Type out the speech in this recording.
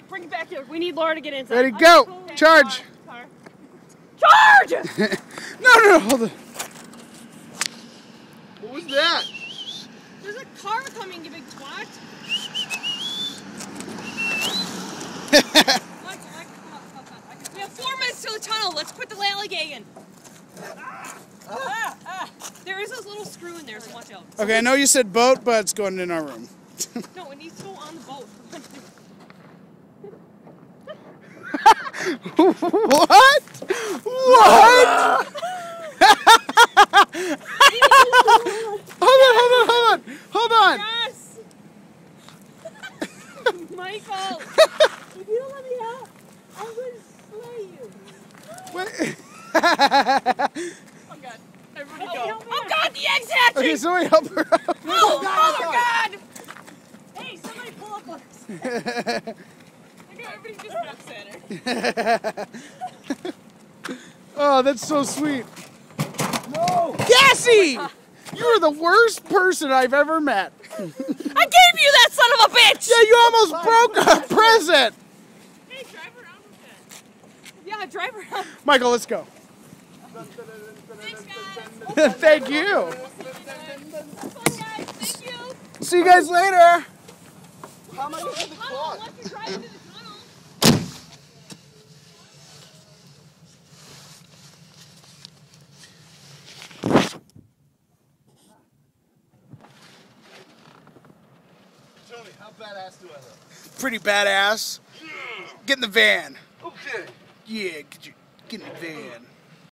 right, bring it back here. We need Laura to get inside. Ready, go! Okay, Charge! car, car. Charge! No, no, no, hold on. What was that? There's a car coming, you big twat. we have four minutes to the tunnel. Let's put the lollygagging. Ah, ah. There is a little screw in there, so watch out. Okay, I know you said boat, but it's going in our room. No, it needs to go on the boat. what? What? hold on, hold on, hold on, hold on. yes! Michael! if you don't let me out, I'm going to slay you. Wait. Oh, God. Everybody go. Oh, God, the egg's hatching! okay, somebody help her out. Oh, oh, God! Hey, somebody pull up on us. Look how everybody just looks at her. oh, that's so sweet. No. Cassie! Oh you are the worst person I've ever met. I gave you that son of a bitch! Yeah, you almost broke a present. Hey, drive around with it. Yeah, drive around. Michael, let's go. Thanks, guys. Thank you. Fun, guys. Thank you. See you guys later. How much did it Tunnel, cost? let you drive into the tunnel. Tony, how badass do I look? Pretty badass. Get in the van. Okay. Yeah, get, you, get in the van.